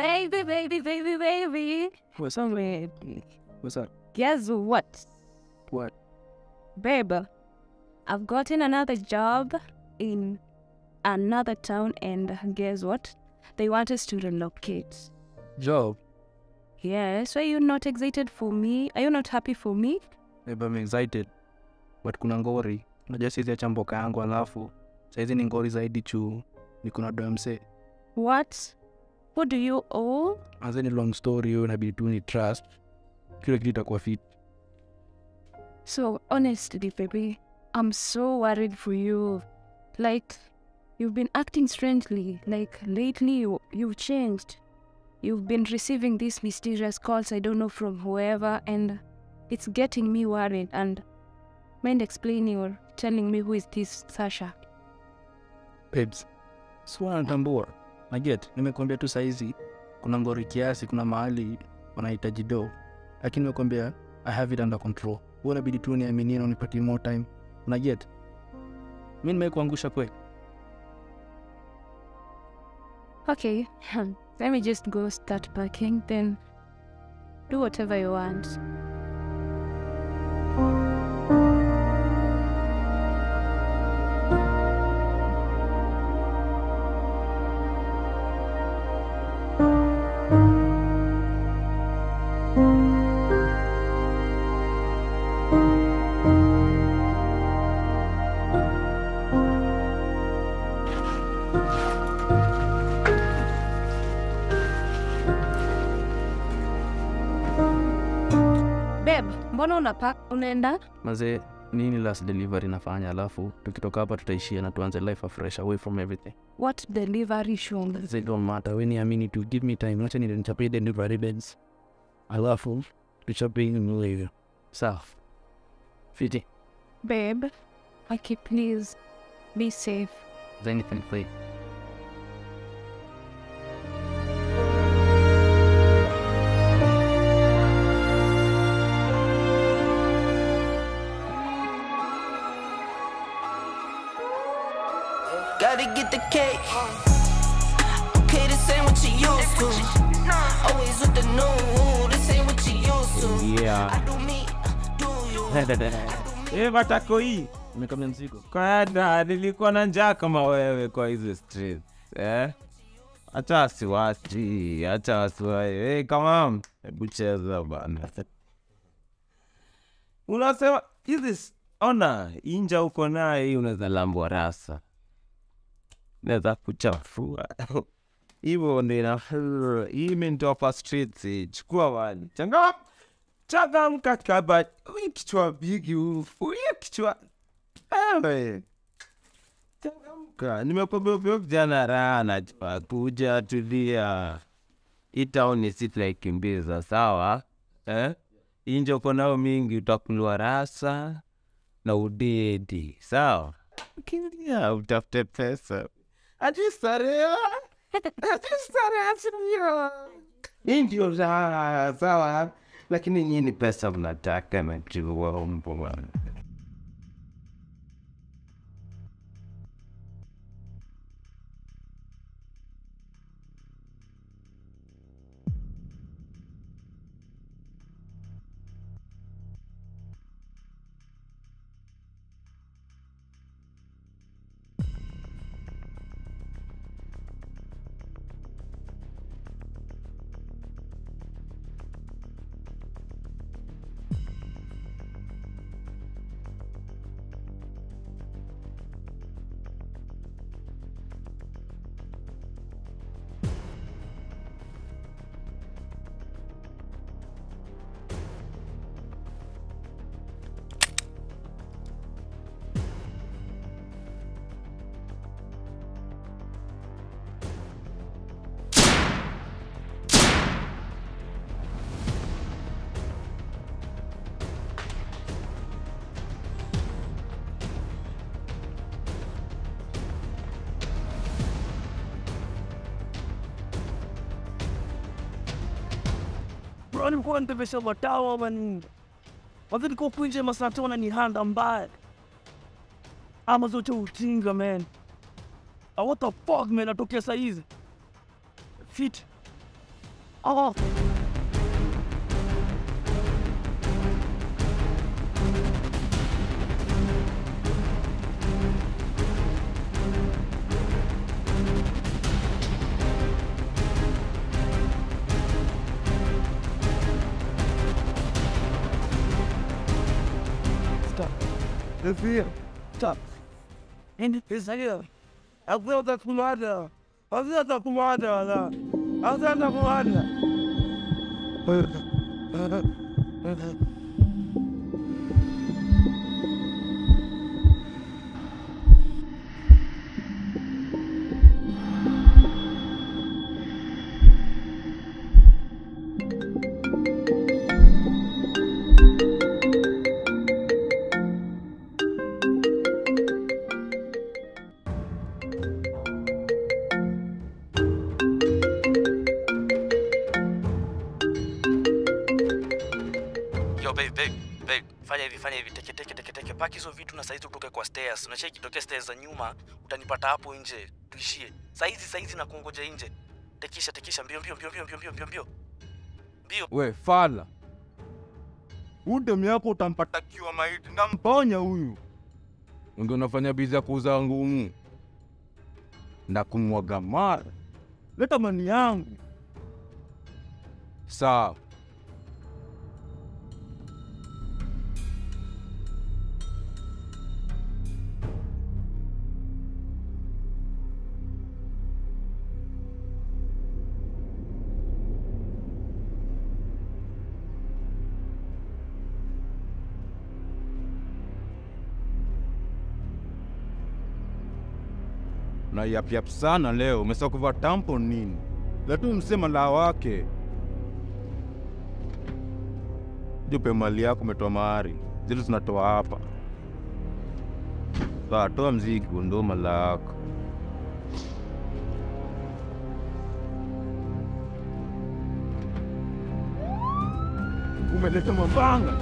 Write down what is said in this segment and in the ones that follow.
Baby, baby, baby, baby. What's up? Baby. What's up? Guess what? What? Babe, I've gotten another job in another town, and guess what? They want us to relocate. Job? Yes, are you not excited for me? Are you not happy for me? Babe, I'm excited. But kuna ngori. Unajua siwezi acha mboka yangu alafu saizi ni ngori zaidi juu ni kuna domse. msee. What? Do you owe? Anza ni long story inabidi ni trust. Kila kitu itakuwa fit. So, honestly, baby, I'm so worried for you. Like, you've been acting strangely. Like, lately, you, you've changed. You've been receiving these mysterious calls, I don't know from whoever, and it's getting me worried. And mind explaining or telling me who is this Sasha? Babes. Sikuwa natambua. Naget, nimekuambia tu saizi kuna ngori kiasi, kuna mahali wanahitaji do. Lakini nimekuambia I have it under control. Wewe unabidi tu niaminie na unipatie more time. Unaget? Mimi nimekuangusha kweli. Okay, let me just go start packing, then do whatever you want. Babe, mbona unapa unaenda? Mazee, nini last delivery nafanya alafu tukitoka hapa tutaishia na tuanze life afresh away from everything. What delivery show? It don't matter. We niamini tu give me time. Wacha nichape delivery beds. Alafu tuchapie mlivyo. Sawa. Fiti. Babe, okay, please be safe. Is anything play? Get the cake. Okay, this ain't what you used to. Always with the new, this ain't what you used to. Yeah. I do me, do you? Eh, matako hii Nimekamia mzigo. nilikuwa na njaa kama wewe kwa hizo streets eh? Acha wasiwasi, acha wasiwasi. Eh, hebu cheza bana. Unasema hizi ona inja uko naye hii unaweza lambwa rasa, naweza kuchafua? Hivyo ndo ina hii imenitopa streets. Chukua wani. Changa changamka kaba huyu kichwa bigi huyu kichwa. Ewe. Changamka nimekwambia vyo vijana raha najua kuja tulia. Hii town sitaikimbiza sawa? Eh? inje uko nao mingi utakuliwa rasa na udedi sawa? Kilia utafute pesa ajistarea ajistarea sindio hii ndio raha sawa lakini nyini pesa mnataka najua mbwa walikuwa nitepesha watawa wani wazidi kukunje masatona ni handa mbaya. Ama zote utinga man. Ah, what the fuck man atokea saizi? Fit. Oh. Enfim, tá. I aí, ó. É o meu da I É o meu da fumada, I É o meu da fumada. Paki hizo vitu na saizi utoke kwa stairs. Unacheki tokea stairs za nyuma, utanipata hapo nje. Tuishie. Saizi saizi na kuongoja nje. Tekisha tekisha mbio mbio mbio mbio mbio mbio mbio mbio. Mbio. We fala, Unde miako utampata kiwa maiti, ndamponya huyu. Unge unafanya bizi ya kuuza ngumu, ndakumwaga mara. Leta mani yangu. Sawa. Na yapyap yap sana leo. Umesahau kuvaa tampo nini? Latu msema la wake jupe mali yako, umetoa mahari zile tunatoa hapa. Saa toa mzigo, ndo mala yako. Umeleta mapanga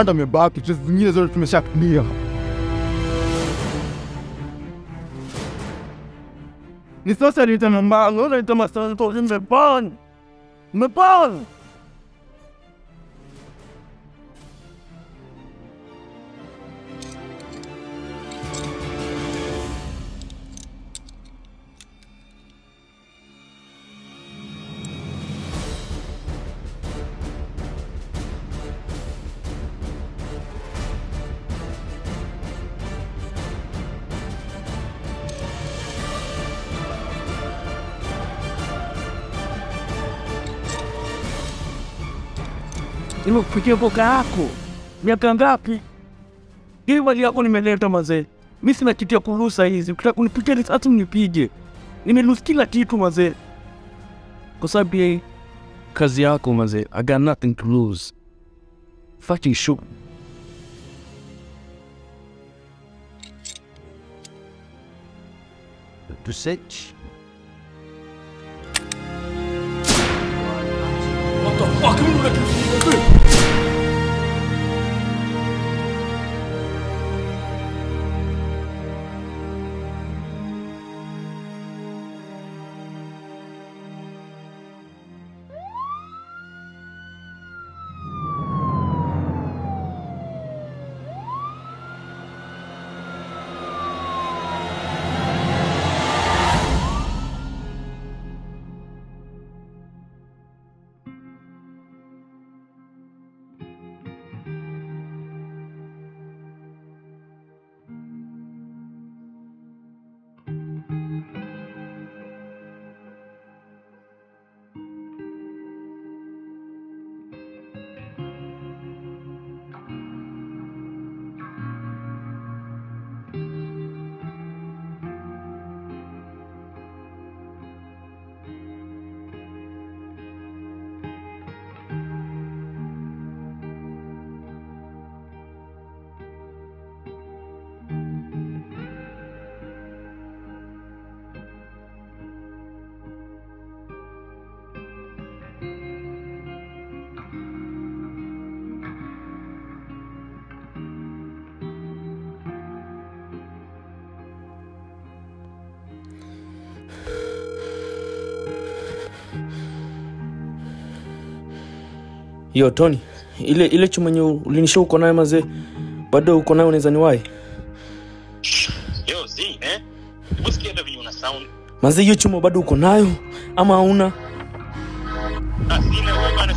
hata amebaki, kesi zingine zote tumeshatumia. Ni sasa nitamamba, ngoja nitamasta, nimepona. Nimepona. Nimekupikia mboga yako miaka ngapi? Hii mali yako nimeleta mazee. Mi sina kitu ya kuruhusa hizi. Ukitaka kunipiga risasi mnipige. nimelusi kila kitu mazee, kwa sababu ya kazi yako mazee. I got nothing to lose. Fucking shoot. To search. What the fuck? Yo Tony, ile ile chuma yenye ulinisha uko nayo mazee, bado uko nayo unaweza niwahi? Yo eh? Sound. Mazee hiyo chuma bado uko nayo ama hauna? Ah, wewe bana,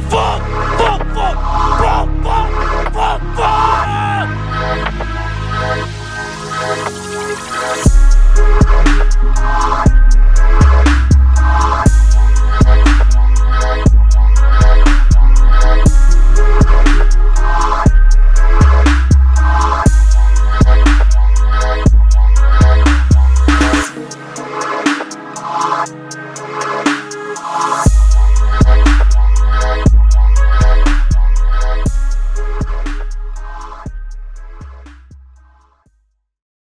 fuck, fuck, fuck, fuck, fuck, fuck, fuck.